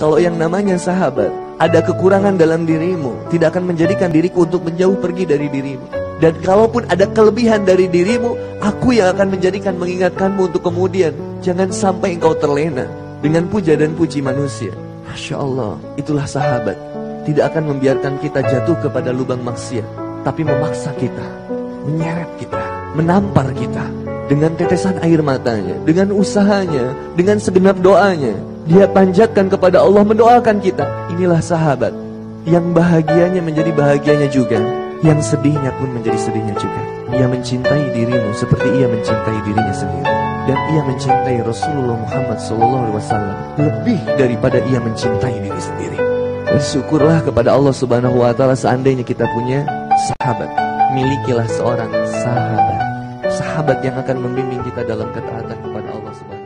Kalau yang namanya sahabat, ada kekurangan dalam dirimu, tidak akan menjadikan diriku untuk menjauh pergi dari dirimu. Dan kalaupun ada kelebihan dari dirimu, aku yang akan menjadikan mengingatkanmu untuk kemudian. Jangan sampai engkau terlena dengan puja dan puji manusia. Masya Allah, itulah sahabat. Tidak akan membiarkan kita jatuh kepada lubang maksiat, tapi memaksa kita, menyeret kita, menampar kita dengan tetesan air matanya, dengan usahanya, dengan segenap doanya. Dia panjatkan kepada Allah mendoakan kita. Inilah sahabat yang bahagianya menjadi bahagianya juga, yang sedihnya pun menjadi sedihnya juga. Ia mencintai dirimu seperti ia mencintai dirinya sendiri. Dan ia mencintai Rasulullah Muhammad SAW lebih daripada ia mencintai diri sendiri. Bersyukurlah kepada Allah Subhanahu wa taala seandainya kita punya sahabat. Milikilah seorang sahabat. Sahabat yang akan membimbing kita dalam ketaatan kepada Allah Subhanahu